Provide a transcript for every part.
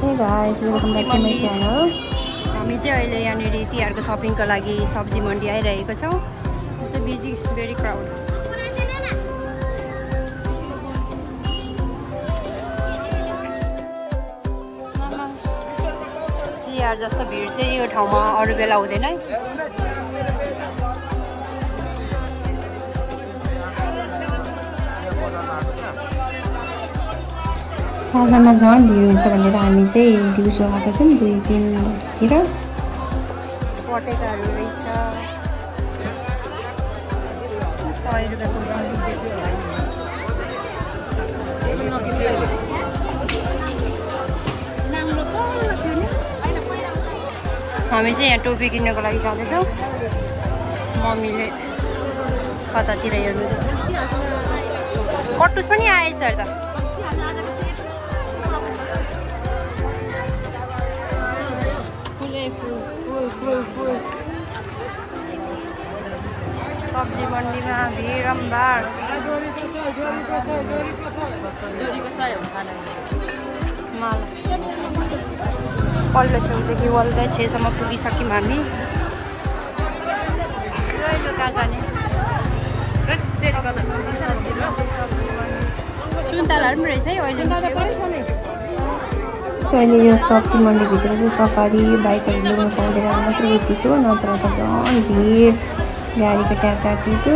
हामी चाहिँ अहिले यहाँनिर तिहारको सपिङको लागि सब्जी मन्डी आइरहेको छौँ। चाहिँ बिजी भेरी क्राउड तिहार जस्तो भिड चाहिँ यो ठाउँमा अरू बेला हुँदैन है। साँझमा झन् भिड हुन्छ भनेर हामी चाहिँ दिउँसो आएको छौँ दुई तिन बजीतिर पटेकाहरू रहेछ हामी चाहिँ यहाँ टोपी किन्नको लागि जाँदैछौँ मम्मीले कतातिर हेर्नुहुँदैछ कटुस पनि आएछ अरे त सब्जी मन्डीमा माल। पल्लो छेउदेखि वल्दै छेउसम्म पुगिसक्यौँ हामी। अहिले यो? सब्जी मन्डीभित्र चाहिँ सफारी बाइकहरू लिनु पाउँदैन मात्रै यति थियो नत्र त झन् भिड गाडीको टुटु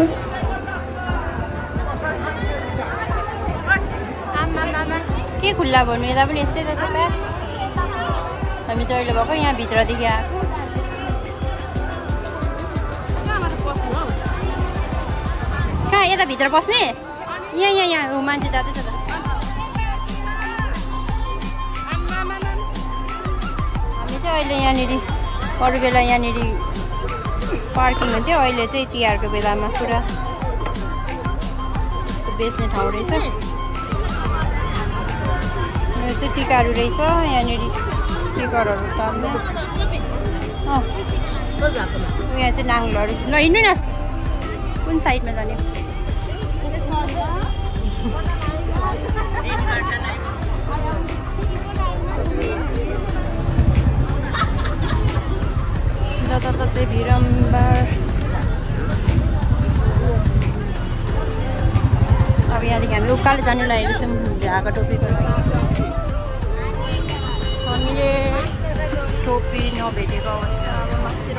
आमामामा के खुल्ला भन्नु यता पनि यस्तै त प्या हामी अहिले भएको यहाँ भित्रदेखि आएको कहाँ यता भित्र बस्ने यहाँ यहाँ यहाँ ऊ मान्छे जाँदैछ त हामी चाहिँ अहिले यहाँनिर अरू बेला यहाँनिर पार्किङ हुन्थ्यो अहिले चाहिँ तिहारको बेलामा पुरा बेच्ने ठाउँ रहेछ। यो चाहिँ टिकाहरू रहेछ यहाँनिर स्टिकरहरू टाल्ने। यहाँ चाहिँ नाङ्लोहरू। ल हिँड्नु न। कुन साइडमा जाने? जताततै भिरम्बार अब यहाँदेखि हामी उकालो जानु लागेको छौँ ढाका टोपीको हामीले टोपी नभेटेको अवस्था अब मस्तिर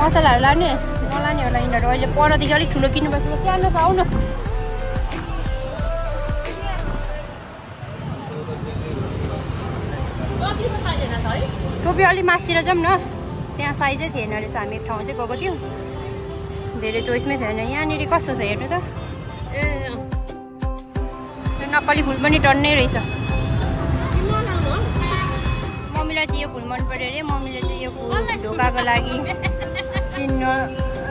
मसलाहरू लाने होला यिनीहरू अहिले परदेखि अलिक ठुलो किन्नुपर्छ सानो छ आउनु टोपी अलिक मासतिर जाउँ न। त्यहाँ साइजै थिएन रहेछ हामी ठाउँ चाहिँ गएको थियौँ। धेरै चोइसमै छैन। यहाँनिर कस्तो छ हेर्नु त? यो नक्कली फुल पनि टन्नै रहेछ। मम्मीलाई चाहिँ यो फुल मन पऱ्यो अरे। मम्मीले चाहिँ यो फुल ढोकाको लागि किन्न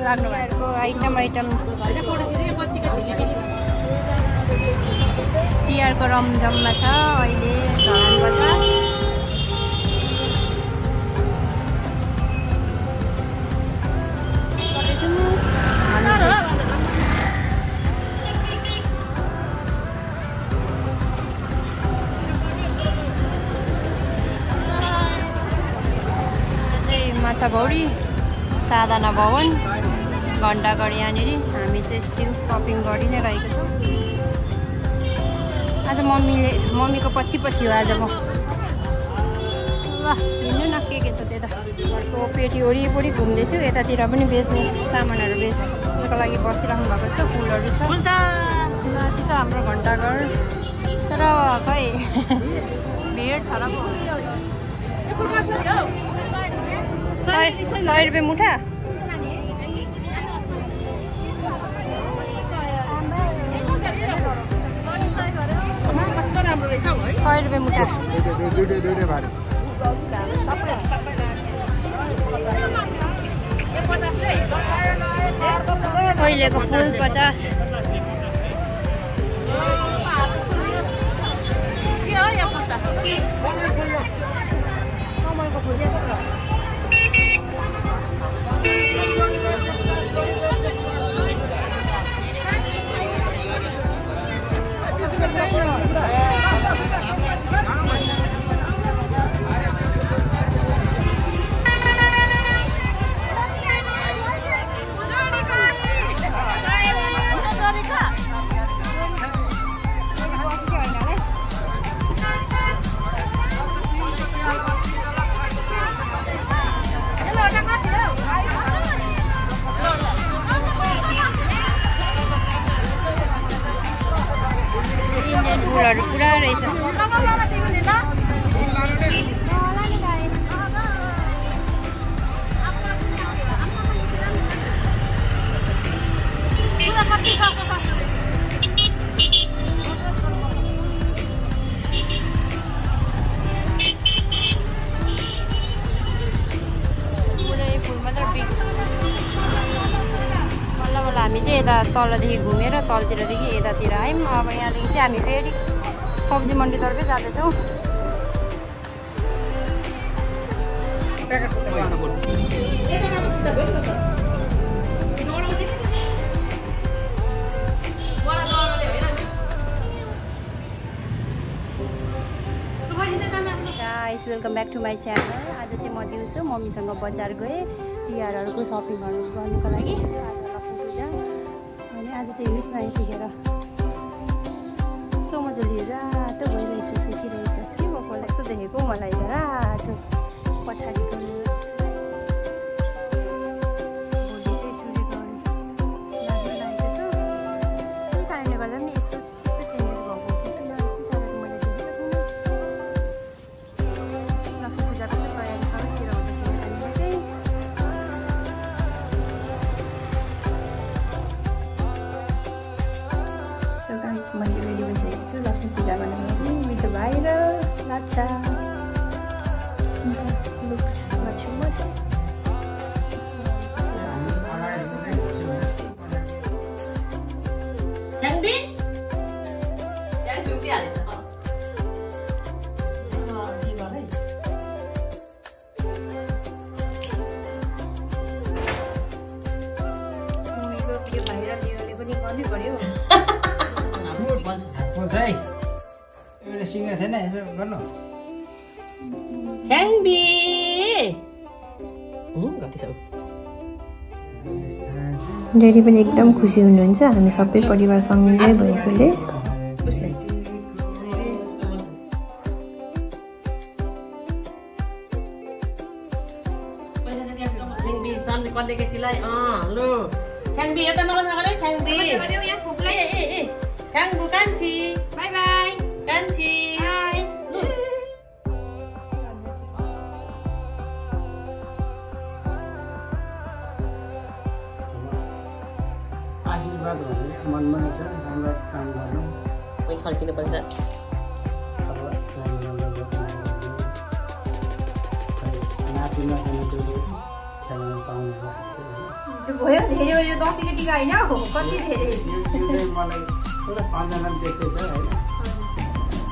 लाग्नु भएको आइटम आइटम। तिहारको रमझममा छ अहिले झरान बजार भौरी साधना भवन घन्टाघर यहाँनिर। हामी चाहिँ स्टिल सपिङ गरि नै रहेको छौँ। आज मम्मीले मम्मीको पछि पछि हो आज म। ल हिँड्नु न के के छ त्यता घरको पेटी वरिपरि घुम्दैछु यतातिर पनि बेच्ने सामानहरू बेच्नको लागि बसिराख्नु भएको छ फुलहरू छ। माथि छ हाम्रो घन्टाघर। तर खै भिड छ र। सय सय रुपियाँ मुठा? सय रुपियाँ मुठा? पहिलेको फुल पचास? हामी चाहिँ यता तलदेखि घुमेर तलतिरदेखि यतातिर आयौँ अब यहाँदेखि चाहिँ हामी फेरि सब्जी मन्डीतर्फै जाँदैछौँ guys welcome back to my channel आज चाहिँ म दिउँसो मम्मीसँग बजार गएँ। तिहारहरूको सपिङहरू गर्नुको लागि। लक्ष्मी पूजा। अनि आज चाहिँ हेर्नुहोस् न यतिखेर कस्तो मजाले रातो भइरहेछ देखिरहेछ। के भएको होला? यस्तो देखेको मलाई रातो पछाडिको। cha. सिङ्गो छैन यसो गर्नु पनि एकदम खुसी हुनुहुन्छ हामी सबै परिवार सँगै भएकोले यता छ्याङ्बी ए ए ए Chhyangbu Kanchhi bye bye Kanti! Hi! आशीर्वाद भने मनमा छ राम्रो काम गर्नु कोही छर्किनुपर्छ नातिमा खेल्न पाउनु भयो धेरै यो टिका होइन कति धेरै मलाई पाँचजना देख्दैछ होइन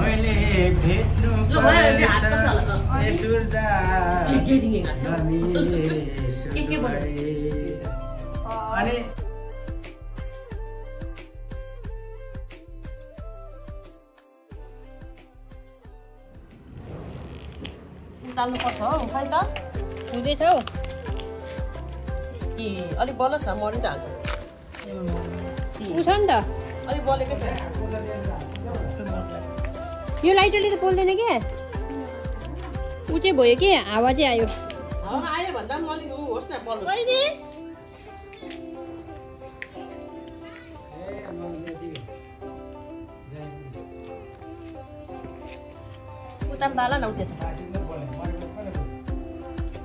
मैले भेट्नु। अनि निकाल्नुपर्छ हौ खै त? हुँदैछ हौ। कि अलिक बलोस् न मरिरहन्छ उ छ नि त। अलिक बलेकै छ? यो लाइटरले त पोल्दैन क्या ऊ चाहिँ भयो कि? हावा चाहिँ आयो। हावामा आयो भन्दा पनि अलिक होस् न बलोस् उता पनि बाला न उता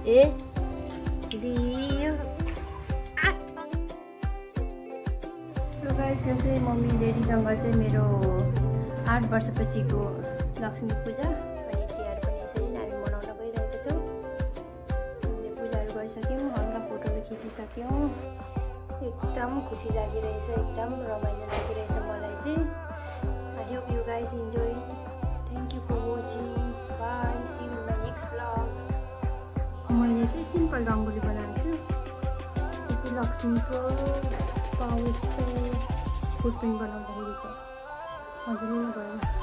ए दियो यो गाइस यो चाहिँ मम्मी ड्याडीसँग चाहिँ मेरो आठ वर्षपछिको लक्ष्मी पूजा। अनि तिहार पनि यसरी नै हामी मनाउन गइरहेको छौँ। हामीले पूजाहरू गरिसक्यौँ हल्का फोटोहरू खिचिसक्यौँ। एकदम खुसी लागिरहेछ एकदम रमाइलो लागिरहेछ मलाई चाहिँ। I hope you guys enjoy thank you for watching bye see my next blog मैले चाहिँ सिम्पल रङ्गोली बनाएको छु। यो चाहिँ लक्ष्मीको पाउ यस्तो फुटप्रिन्ट बनाउँदाखेरिको मजाले भयो।